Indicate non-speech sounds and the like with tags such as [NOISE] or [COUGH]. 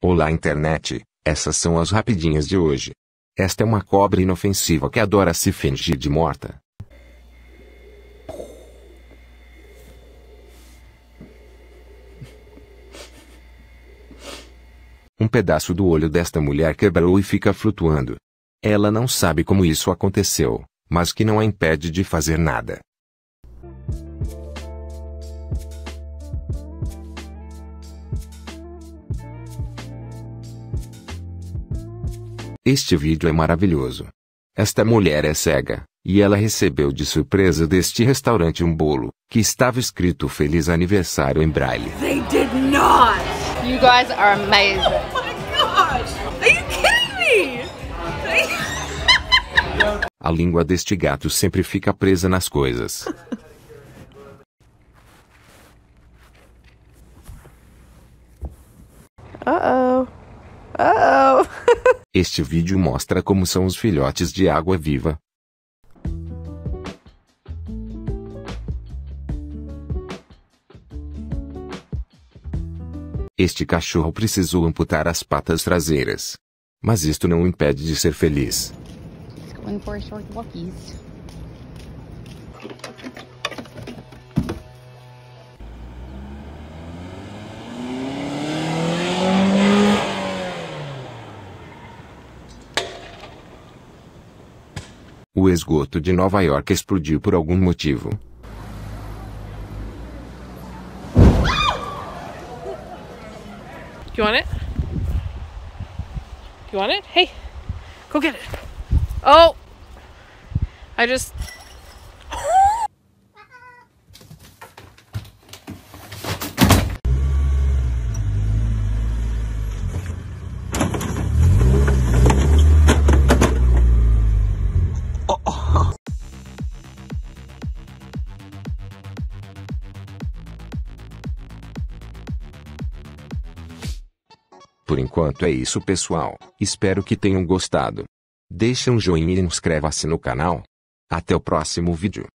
Olá internet, essas são as rapidinhas de hoje. Esta é uma cobra inofensiva que adora se fingir de morta. Um pedaço do olho desta mulher quebrou e fica flutuando. Ela não sabe como isso aconteceu, mas que não a impede de fazer nada. Este vídeo é maravilhoso. Esta mulher é cega, e ela recebeu de surpresa deste restaurante um bolo, que estava escrito Feliz Aniversário em braille. They did not. You guys are amazing. Oh my gosh. Are you kidding me? [LAUGHS] A língua deste gato sempre fica presa nas coisas. Uh oh. Este vídeo mostra como são os filhotes de água viva. Este cachorro precisou amputar as patas traseiras. Mas isto não o impede de ser feliz. O esgoto de Nova York explodiu por algum motivo. You want it? You want it? Hey, go get it. Oh, I just. Por enquanto é isso pessoal, espero que tenham gostado. Deixe um joinha e inscreva-se no canal. Até o próximo vídeo.